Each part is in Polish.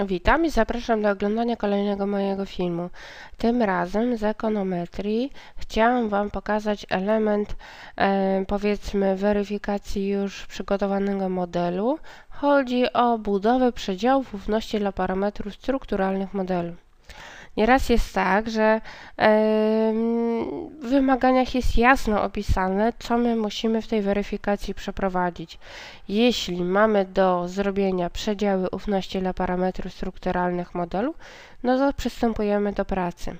Witam i zapraszam do oglądania kolejnego mojego filmu. Tym razem z ekonometrii chciałam Wam pokazać element e, powiedzmy weryfikacji już przygotowanego modelu. Chodzi o budowę przedziałów ufności dla parametrów strukturalnych modelu. Nieraz jest tak, że w wymaganiach jest jasno opisane, co my musimy w tej weryfikacji przeprowadzić. Jeśli mamy do zrobienia przedziały ufności dla parametrów strukturalnych modelu, no to przystępujemy do pracy.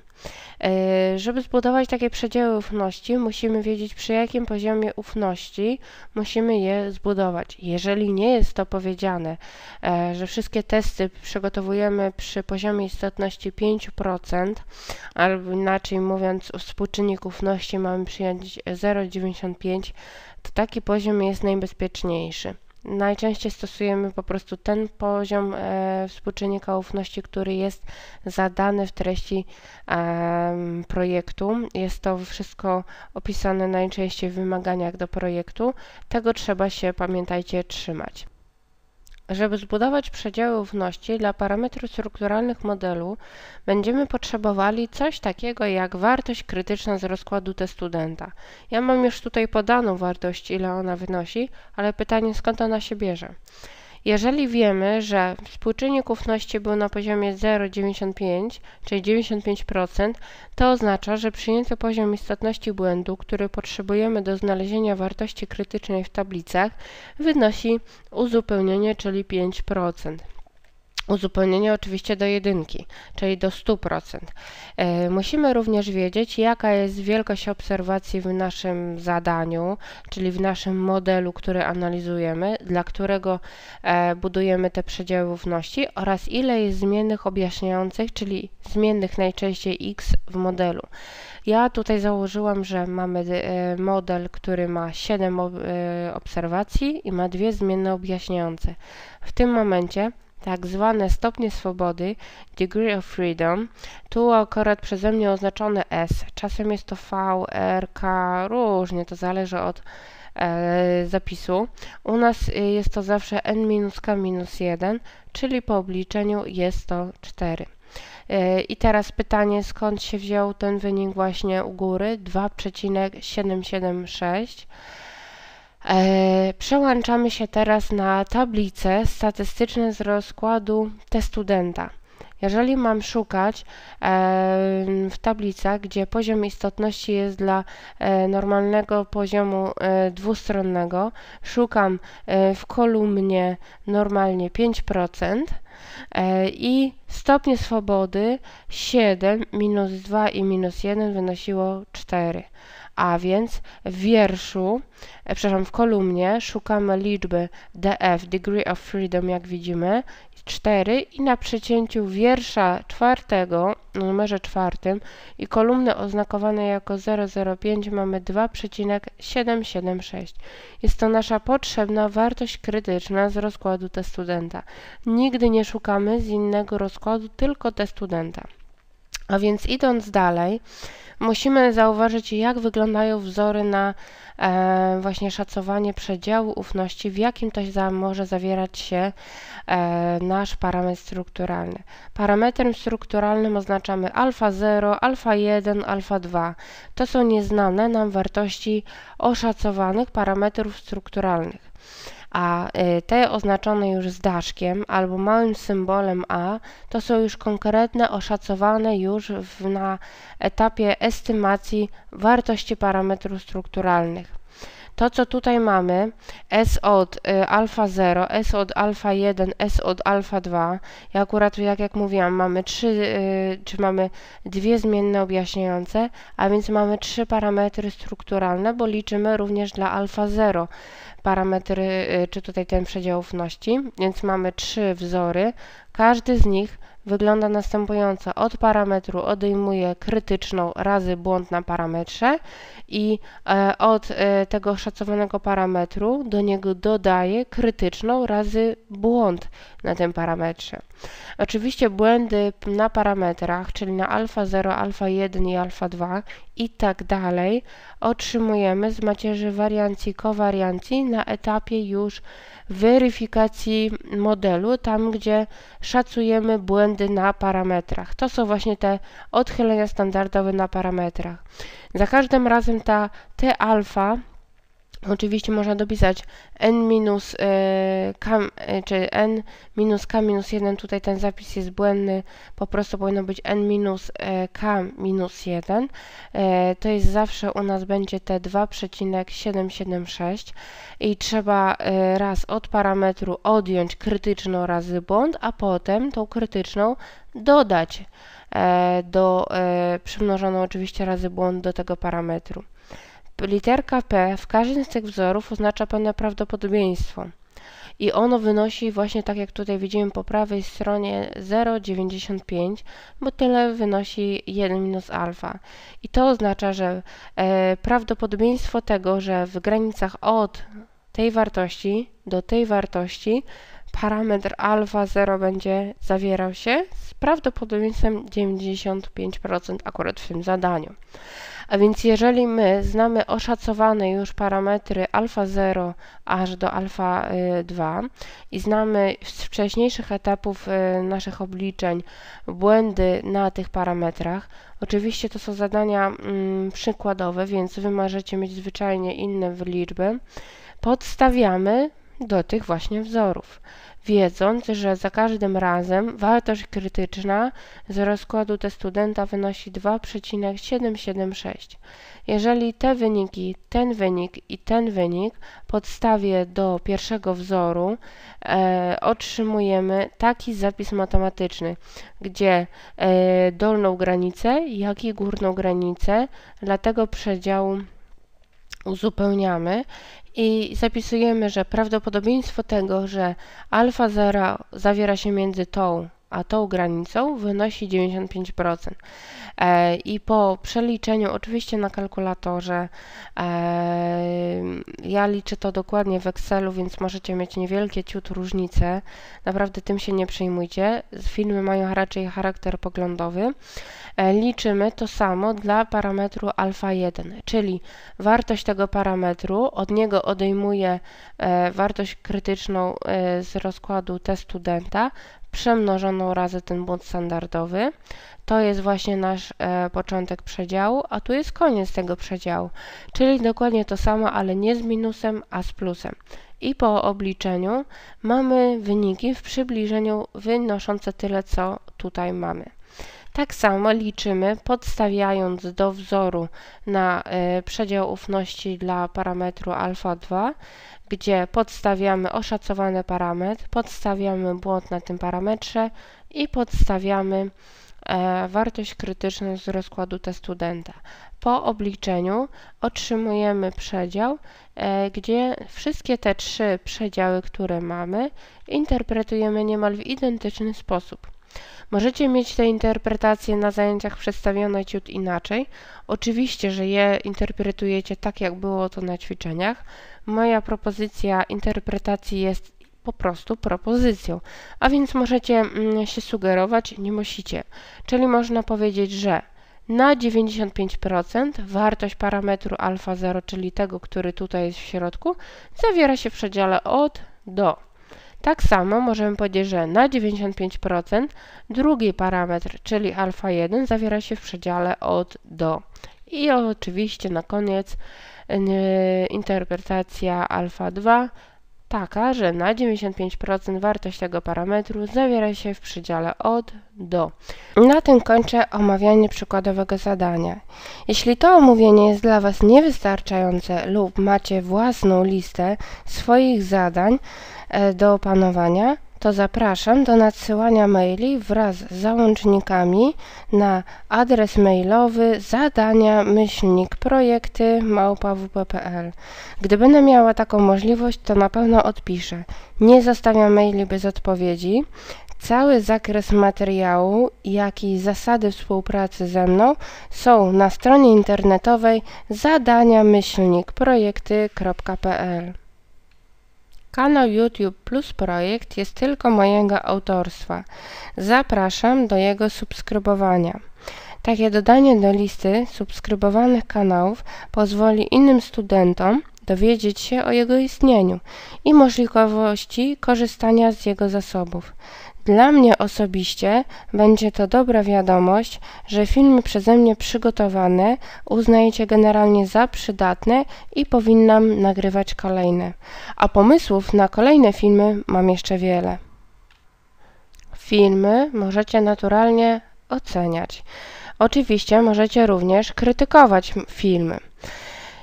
E, żeby zbudować takie przedziały ufności, musimy wiedzieć przy jakim poziomie ufności musimy je zbudować. Jeżeli nie jest to powiedziane, e, że wszystkie testy przygotowujemy przy poziomie istotności 5%, albo inaczej mówiąc, współczynnik ufności mamy przyjąć 0,95, to taki poziom jest najbezpieczniejszy. Najczęściej stosujemy po prostu ten poziom e, współczynnika ufności, który jest zadany w treści e, projektu. Jest to wszystko opisane najczęściej w wymaganiach do projektu. Tego trzeba się, pamiętajcie, trzymać. Żeby zbudować przedziały ufności dla parametrów strukturalnych modelu, będziemy potrzebowali coś takiego jak wartość krytyczna z rozkładu studenta. Ja mam już tutaj podaną wartość, ile ona wynosi, ale pytanie skąd ona się bierze. Jeżeli wiemy, że współczynnik ufności był na poziomie 0,95, czyli 95%, to oznacza, że przyjęty poziom istotności błędu, który potrzebujemy do znalezienia wartości krytycznej w tablicach, wynosi uzupełnienie, czyli 5% uzupełnienie oczywiście do jedynki, czyli do 100%. E, musimy również wiedzieć, jaka jest wielkość obserwacji w naszym zadaniu, czyli w naszym modelu, który analizujemy, dla którego e, budujemy te przedziały ufności oraz ile jest zmiennych objaśniających, czyli zmiennych najczęściej x w modelu. Ja tutaj założyłam, że mamy e, model, który ma 7 obserwacji i ma dwie zmienne objaśniające. W tym momencie tak zwane stopnie swobody, degree of freedom, tu akurat przeze mnie oznaczone S, czasem jest to V, R, K, różnie, to zależy od e, zapisu. U nas e, jest to zawsze n minus k minus 1, czyli po obliczeniu jest to 4. E, I teraz pytanie, skąd się wziął ten wynik właśnie u góry? 2,776. E, przełączamy się teraz na tablice statystyczne z rozkładu testudenta. Jeżeli mam szukać e, w tablicach, gdzie poziom istotności jest dla e, normalnego poziomu dwustronnego, szukam w kolumnie normalnie 5% i stopnie swobody 7, minus 2 i minus 1 wynosiło 4 a więc w wierszu, e, przepraszam, w kolumnie szukamy liczby df, degree of freedom, jak widzimy, 4 i na przecięciu wiersza czwartego, numerze czwartym i kolumny oznakowane jako 005 mamy 2,776. Jest to nasza potrzebna wartość krytyczna z rozkładu studenta. Nigdy nie szukamy z innego rozkładu, tylko studenta. A więc idąc dalej, musimy zauważyć, jak wyglądają wzory na e, właśnie szacowanie przedziału ufności, w jakim to za, może zawierać się e, nasz parametr strukturalny. Parametrem strukturalnym oznaczamy alfa 0, alfa 1, alfa 2. To są nieznane nam wartości oszacowanych parametrów strukturalnych a y, te oznaczone już z daszkiem albo małym symbolem A to są już konkretne, oszacowane już w, na etapie estymacji wartości parametrów strukturalnych. To, co tutaj mamy, S od y, alfa 0, S od alfa 1, S od alfa 2, i akurat, jak, jak mówiłam, mamy trzy, y, czy mamy dwie zmienne objaśniające, a więc mamy trzy parametry strukturalne, bo liczymy również dla alfa 0 parametry, y, czy tutaj ten przedział ufności, więc mamy trzy wzory. Każdy z nich wygląda następująco. Od parametru odejmuję krytyczną razy błąd na parametrze i e, od e, tego szacowanego parametru do niego dodaję krytyczną razy błąd na tym parametrze. Oczywiście błędy na parametrach, czyli na alfa 0, alfa 1 i alfa 2 i tak dalej otrzymujemy z macierzy wariancji kowariancji na etapie już weryfikacji modelu, tam gdzie szacujemy błędy na parametrach. To są właśnie te odchylenia standardowe na parametrach. Za każdym razem ta T alfa Oczywiście można dopisać n minus e, k, e, czy n minus k minus 1, tutaj ten zapis jest błędny, po prostu powinno być n minus e, k minus 1. To jest zawsze u nas będzie te 2,776 i trzeba raz od parametru odjąć krytyczną razy błąd, a potem tą krytyczną dodać do przymnożoną oczywiście razy błąd do tego parametru. Literka P w każdym z tych wzorów oznacza pewne prawdopodobieństwo. I ono wynosi właśnie tak jak tutaj widzimy po prawej stronie 0,95, bo tyle wynosi 1 minus alfa. I to oznacza, że e, prawdopodobieństwo tego, że w granicach od tej wartości do tej wartości parametr alfa 0 będzie zawierał się prawdopodobieństwem 95% akurat w tym zadaniu. A więc jeżeli my znamy oszacowane już parametry alfa 0 aż do alfa 2 i znamy z wcześniejszych etapów y, naszych obliczeń błędy na tych parametrach, oczywiście to są zadania mm, przykładowe, więc Wy możecie mieć zwyczajnie inne liczby, podstawiamy do tych właśnie wzorów wiedząc, że za każdym razem wartość krytyczna z rozkładu te studenta wynosi 2,776. Jeżeli te wyniki, ten wynik i ten wynik podstawię do pierwszego wzoru, e, otrzymujemy taki zapis matematyczny, gdzie e, dolną granicę, jak i górną granicę dla tego przedziału uzupełniamy i zapisujemy, że prawdopodobieństwo tego, że alfa 0 zawiera się między tą a tą granicą wynosi 95%. E, I po przeliczeniu, oczywiście na kalkulatorze, e, ja liczę to dokładnie w Excelu, więc możecie mieć niewielkie ciut różnice. Naprawdę tym się nie przejmujcie. Filmy mają raczej charakter poglądowy. E, liczymy to samo dla parametru alfa 1, czyli wartość tego parametru, od niego odejmuję wartość krytyczną z rozkładu T studenta, przemnożoną razy ten błąd standardowy. To jest właśnie nasz e, początek przedziału, a tu jest koniec tego przedziału, czyli dokładnie to samo, ale nie z minusem, a z plusem. I po obliczeniu mamy wyniki w przybliżeniu wynoszące tyle, co tutaj mamy. Tak samo liczymy, podstawiając do wzoru na y, przedział ufności dla parametru alfa 2, gdzie podstawiamy oszacowany parametr, podstawiamy błąd na tym parametrze i podstawiamy e, wartość krytyczną z rozkładu te studenta. Po obliczeniu otrzymujemy przedział, e, gdzie wszystkie te trzy przedziały, które mamy, interpretujemy niemal w identyczny sposób. Możecie mieć te interpretacje na zajęciach przedstawione ciut inaczej. Oczywiście, że je interpretujecie tak, jak było to na ćwiczeniach. Moja propozycja interpretacji jest po prostu propozycją, a więc możecie mm, się sugerować, nie musicie. Czyli można powiedzieć, że na 95% wartość parametru alfa 0, czyli tego, który tutaj jest w środku, zawiera się w przedziale od do. Tak samo możemy powiedzieć, że na 95% drugi parametr, czyli alfa 1, zawiera się w przedziale od do. I oczywiście na koniec interpretacja alfa 2 taka, że na 95% wartość tego parametru zawiera się w przedziale od do. Na tym kończę omawianie przykładowego zadania. Jeśli to omówienie jest dla Was niewystarczające lub macie własną listę swoich zadań e, do opanowania, to zapraszam do nadsyłania maili wraz z załącznikami na adres mailowy zadania myślnik projekty małpawp.pl. Gdy będę miała taką możliwość, to na pewno odpiszę. Nie zostawiam maili bez odpowiedzi. Cały zakres materiału, jak i zasady współpracy ze mną są na stronie internetowej zadania myślnik projekty.pl. Kanał YouTube Plus Projekt jest tylko mojego autorstwa. Zapraszam do jego subskrybowania. Takie dodanie do listy subskrybowanych kanałów pozwoli innym studentom dowiedzieć się o jego istnieniu i możliwości korzystania z jego zasobów. Dla mnie osobiście będzie to dobra wiadomość, że filmy przeze mnie przygotowane uznajecie generalnie za przydatne i powinnam nagrywać kolejne. A pomysłów na kolejne filmy mam jeszcze wiele. Filmy możecie naturalnie oceniać. Oczywiście możecie również krytykować filmy,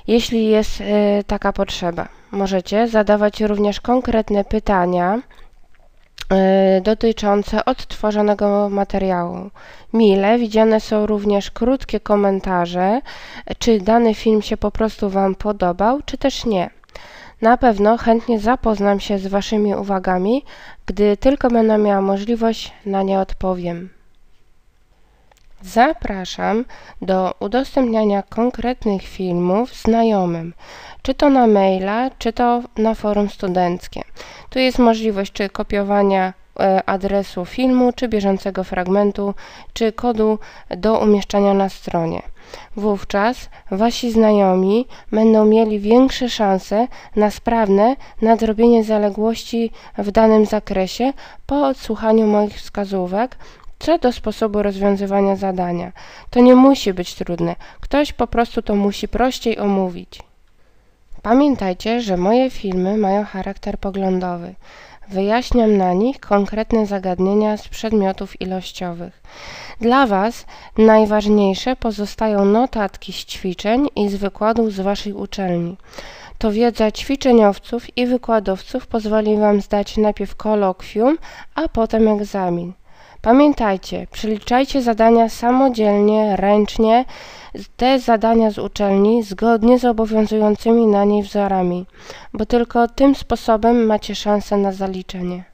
jeśli jest y, taka potrzeba. Możecie zadawać również konkretne pytania dotyczące odtworzonego materiału. Mile widziane są również krótkie komentarze, czy dany film się po prostu Wam podobał, czy też nie. Na pewno chętnie zapoznam się z Waszymi uwagami, gdy tylko będę miała możliwość, na nie odpowiem. Zapraszam do udostępniania konkretnych filmów znajomym, czy to na maila, czy to na forum studenckie. Tu jest możliwość czy kopiowania e, adresu filmu, czy bieżącego fragmentu, czy kodu do umieszczania na stronie. Wówczas wasi znajomi będą mieli większe szanse na sprawne nadrobienie zaległości w danym zakresie po odsłuchaniu moich wskazówek co do sposobu rozwiązywania zadania. To nie musi być trudne, ktoś po prostu to musi prościej omówić. Pamiętajcie, że moje filmy mają charakter poglądowy. Wyjaśniam na nich konkretne zagadnienia z przedmiotów ilościowych. Dla Was najważniejsze pozostają notatki z ćwiczeń i z wykładów z Waszej uczelni. To wiedza ćwiczeniowców i wykładowców pozwoli Wam zdać najpierw kolokwium, a potem egzamin. Pamiętajcie, przeliczajcie zadania samodzielnie, ręcznie, te zadania z uczelni zgodnie z obowiązującymi na niej wzorami, bo tylko tym sposobem macie szansę na zaliczenie.